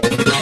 Bye.